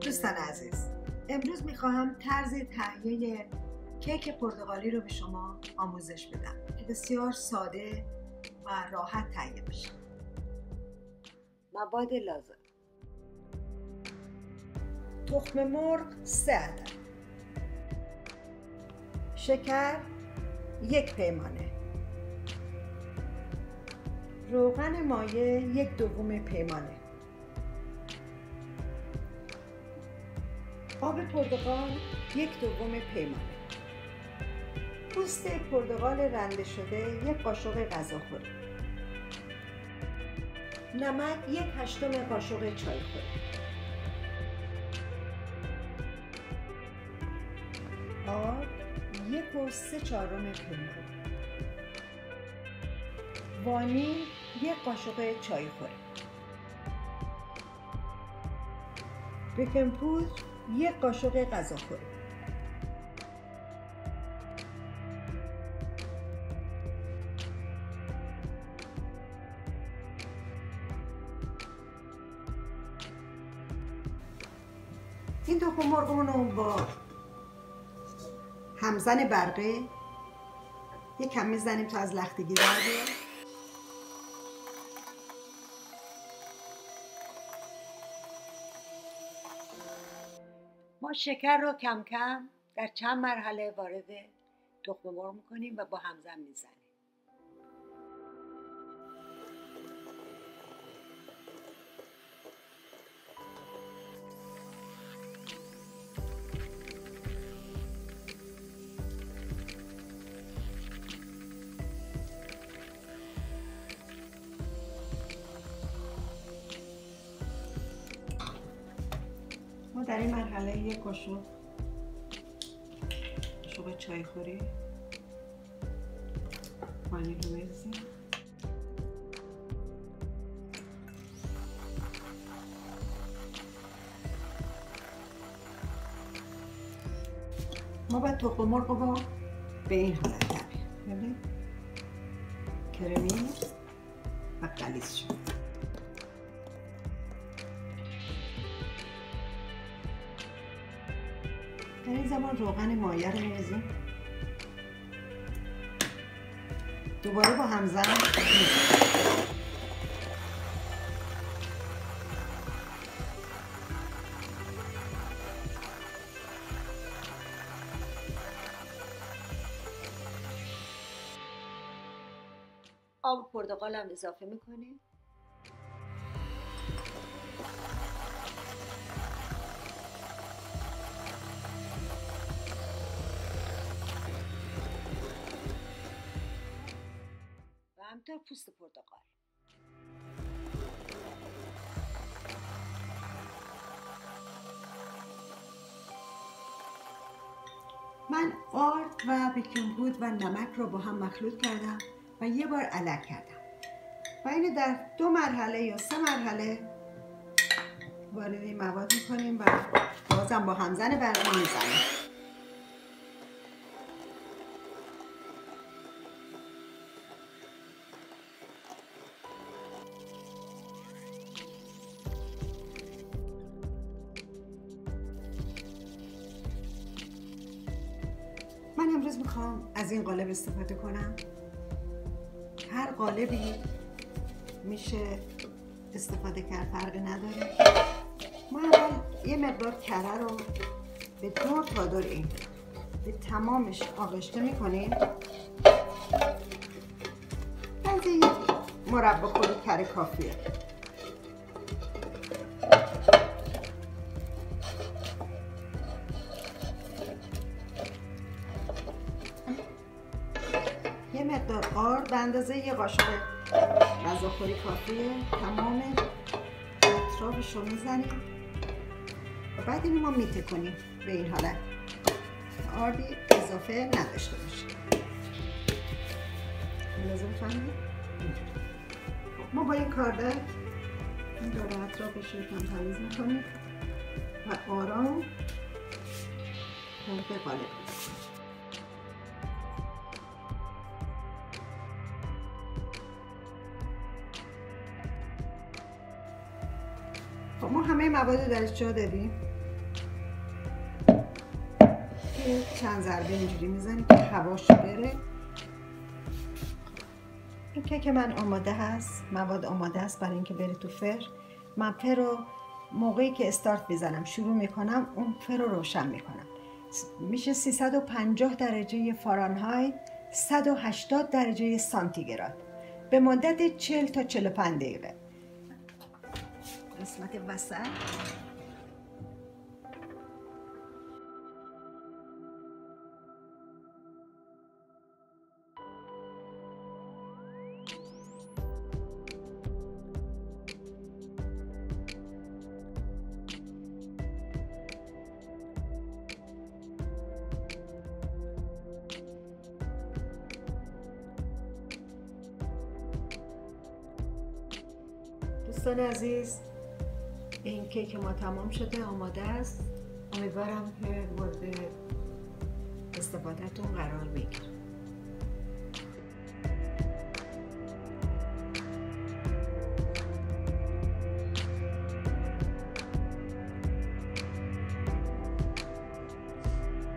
دوستان عزیز امروز می‌خواهم طرز تهیه کیک پرتغالی رو به شما آموزش بدم که بسیار ساده و راحت تهیه بشه. مواد لازم. تخم مرغ سه عدد. شکر یک پیمانه. روغن مایع یک دوم پیمانه. آب پرتقال یک دوم پیمانه پوست پرتقال رنده شده یک قاشق غذاخوری نمک یک هشتم قاشق چایخوری آب یک و سه چهارم پیمانه وانیل یک قاشق چایخوری بیکن پودر یک قاشق غذاخوری این تخم مرغمون رو با همزن برقه. یک کم می‌زنیم تا از لختگی در شکر رو کم کم در چند مرحله وارد تخم مرغ می‌کنیم و با همزن می‌زنیم. در این مرحله یک قاشق قاشق چای خوری. وانیل رو میریزیم ما باید تخم مرغ رو به این حالت کرمی و قلیز شد. در این زمان روغن مایه رو میریزیم. دوباره با همزن. آب پرتقال هم اضافه می‌کنیم همینطور پوست پرتقال. من آرد و بیکینگ بود و نمک رو با هم مخلوط کردم و یه بار علک کردم. و اینو در دو مرحله یا سه مرحله وارد این مواد می‌کنیم و بازم با همزن برقی می‌زنیم. امروز می‌خوام از این قالب استفاده کنم. هر قالبی میشه استفاده کرد فرقی نداره. ما اول یه مقدار کره رو به دور تا دور این به تمامش آغشته می‌کنیم. این مربع خوری کره کافیه. مقدار آرد به اندازه یه قاشق غذاخوری کافیه. تمام اطرافش رو می‌زنیم. و بعد اینو ما میته کنیم به این حالت. آردی اضافه نداشته باشه لازم فهمید ما با این کارده این داره اطرافش رو کم تمیز می‌کنیم و آرام به قالب. ما همه مواد درش جا دادیم که چند ضربه اینجوری می‌زنی که هواش بره. این کیک من آماده هست. مواد آماده است برای اینکه بره تو فر. من فر رو موقعی که استارت می‌زنم شروع می‌کنم اون فر رو روشن می‌کنم. میشه 350 درجه فارانهایت 180 درجه سانتیگراد. به مدت 40 تا 45 دقیقه. قسمت وسط دوستان عزیز این کیک ما تمام شده آماده است. امیدوارم که مورد استفادهتون قرار بگیره